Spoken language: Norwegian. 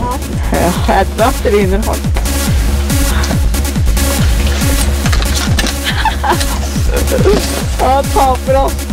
hardt. Ja, jeg traff trynet hardt. Han taper, han.